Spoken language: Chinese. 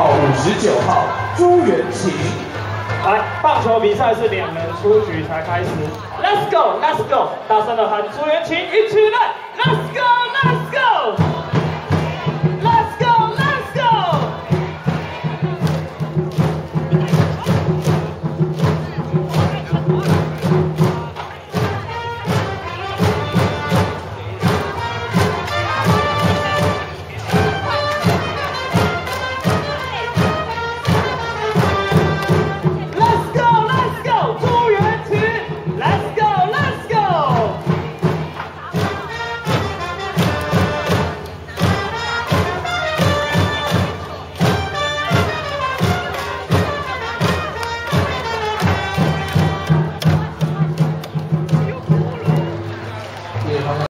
号、五十九号朱元琴。来，棒球比赛是两人出局才开始。Let's go, Let's go！大声的喊朱元琴，一起来，Let's go！